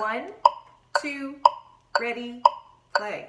One, two, ready, play.